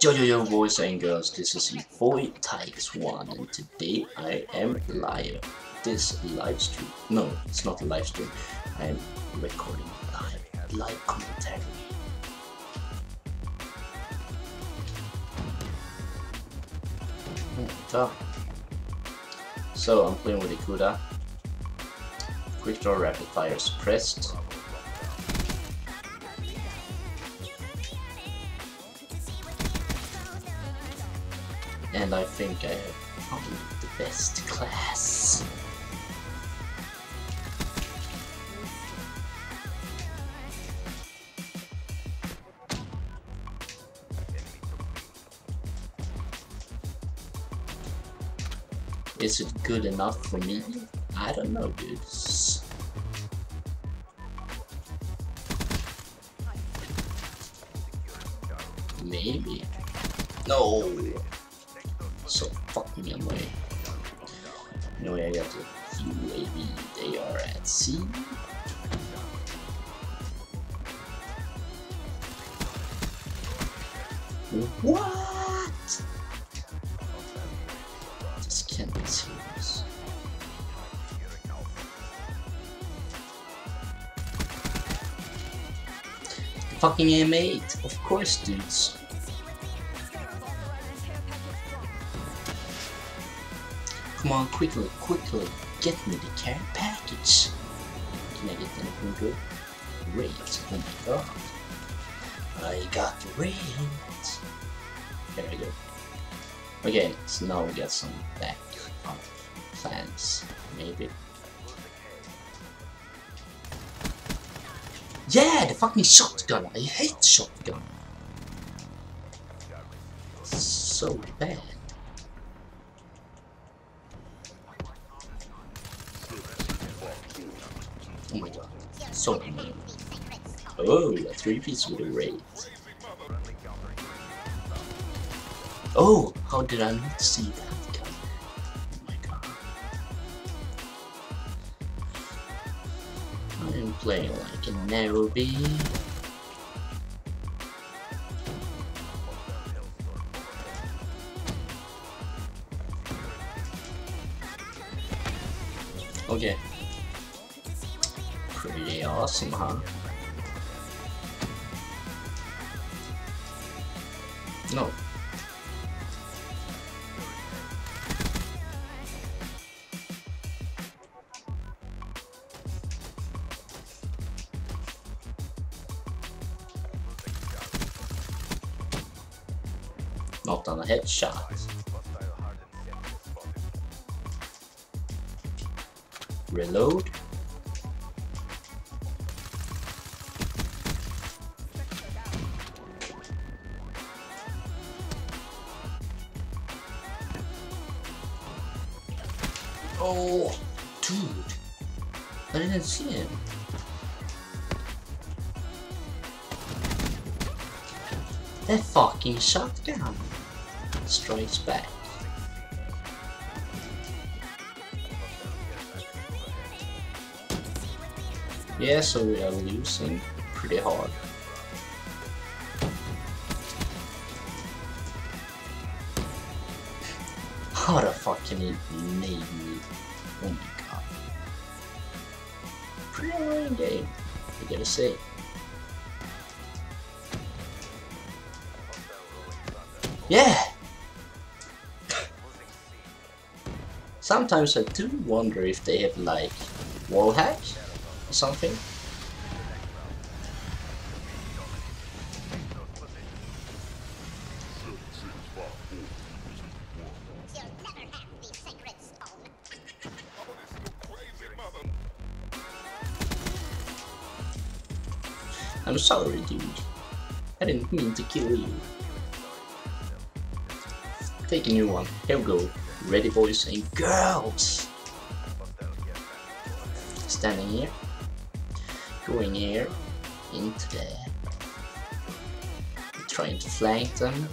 Yo yo yo boys and girls, this is boy TigazONE and today I am live. This live stream, no, it's not a live stream, I am recording live, live commentary. So, so I'm playing with Ikuda. Quick draw rapid fire suppressed. And I think I have probably the best class. Is it good enough for me? I don't know, dudes. Maybe. No! So fucking away. Anyway, I got the UAV. They are at sea. What? This can't be serious. Fucking M8, of course, dudes. Come on, quickly, quickly, get me the care package. Can I get anything good? Great, oh my god. I got rent. There we go. Okay, so now we get some back plans, maybe. Yeah, the fucking shotgun! I hate shotgun! So bad. So. Oh, a three piece with a raid. Oh, how did I not see that guy? Oh. I'm playing like a Nairobi. Okay. Pretty awesome, huh? No. Not on a headshot. Reload. Him. That fucking shotgun strikes back. Yeah, so we are losing pretty hard. How the fuck can he nade me? Oh my god. Pretty annoying game, I gotta say. Yeah! Sometimes I do wonder if they have like wall hack or something. I'm sorry, dude. I didn't mean to kill you. Take a new one. Here we go. Ready, boys and girls. Standing here. Going here. Into there. Trying to flank them.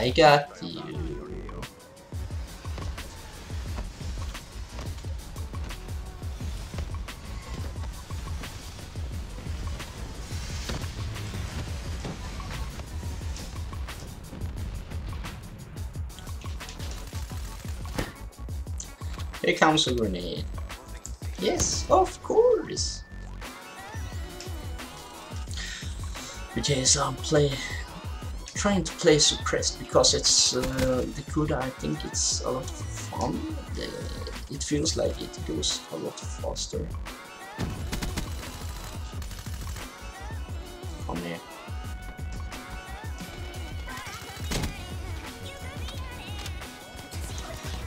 ないかっていう。Here comes a grenade. Yes, of course. Pretend I'm play trying to play suppressed because it's uh, the CUDA. I think it's a lot of fun. The, it feels like it goes a lot faster. Come here.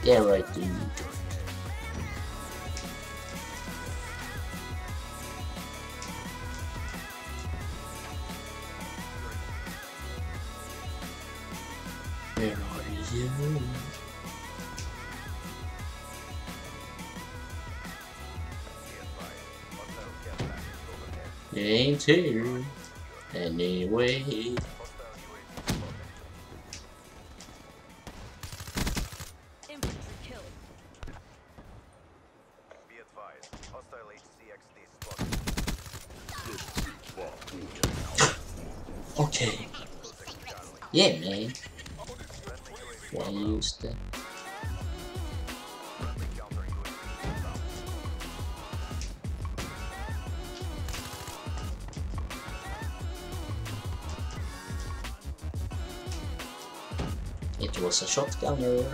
Yeah, right, dude. Are ain't here. Anyway. Okay. Yeah, man. It was a shotgunner.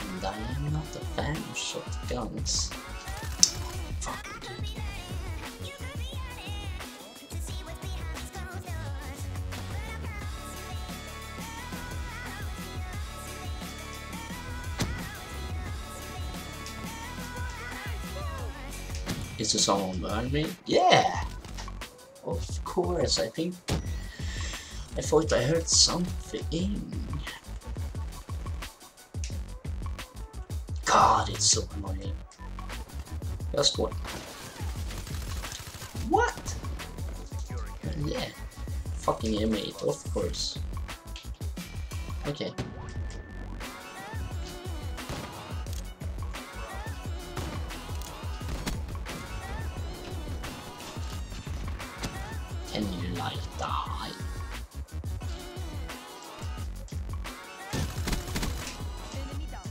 And I am not a fan of shotguns. Is there someone behind me? Yeah! Of course, I think I thought I heard something. God, it's so annoying. Just what? What? Yeah. Fucking M8, of course. Okay. Can you like die? Enemy down.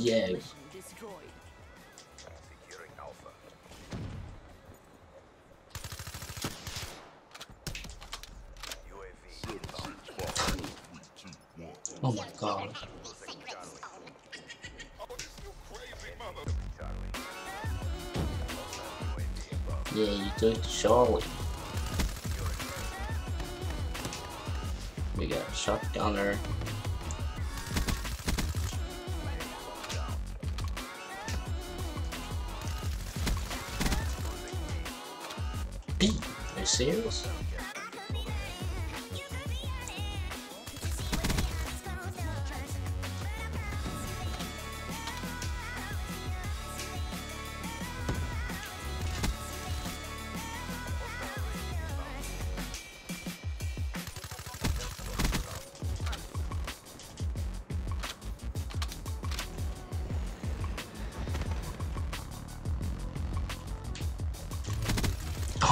Yeah. Oh my god. Yeah, you took Charlie. We got shotgunner. Are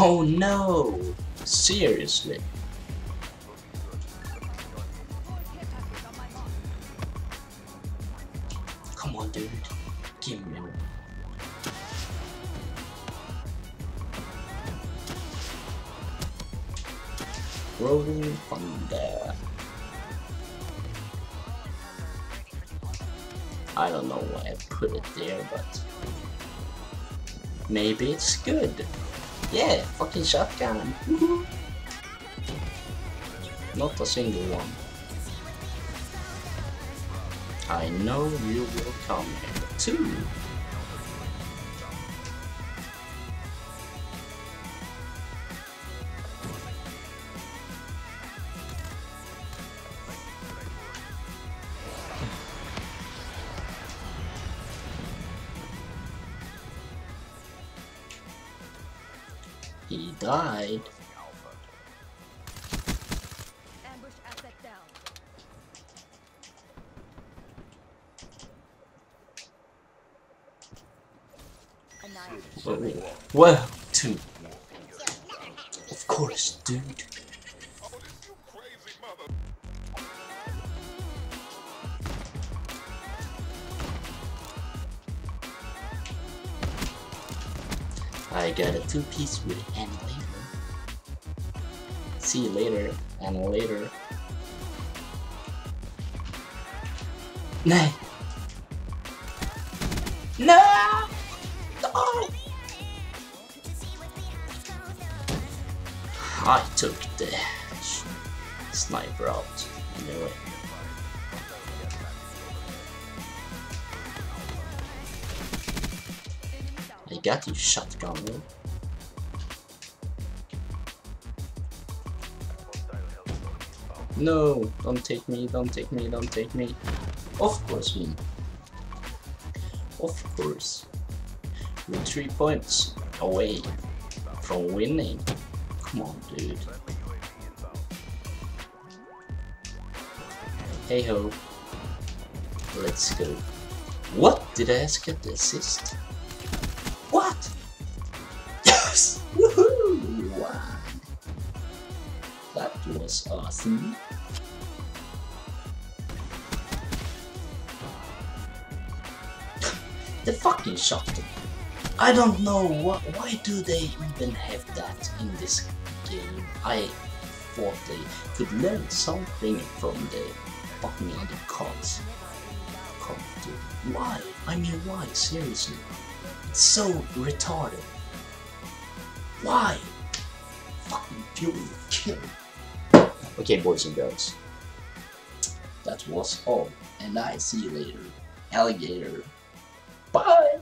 Oh no! Seriously? Come on, dude. Give me one. Rolling Thunder. I don't know why I put it there, but maybe it's good. Yeah, fucking shotgun. Woohoo. Mm-hmm. Not a single one. I know you will come here too. He died. Alpha. Ambush asset down. Annihilate. Well, well, dude. Of course, dude. I got a two piece with Annihilator. See you later Annihilator. No. No. No. I took the sniper out anyway. I got you shotgun. No, don't take me, don't take me, don't take me. Of course me. Of course. We're three points away from winning. Come on, dude. Hey ho. Let's go. What? Did I ask get the assist? Was awesome. the fucking shotgun. I don't know. Why do they even have that in this game? I thought they could learn something from the fucking other cards. Why? I mean, why? Seriously, it's so retarded. Why? Fucking fury kill. Okay, boys and girls. That was all, and I see you later, alligator. Bye.